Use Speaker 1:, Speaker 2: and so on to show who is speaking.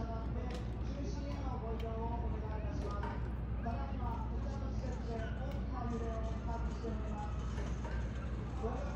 Speaker 1: 従って中心へのご移動をお願いいたします。だいまこちらの施設で大きな揺れを観測しております。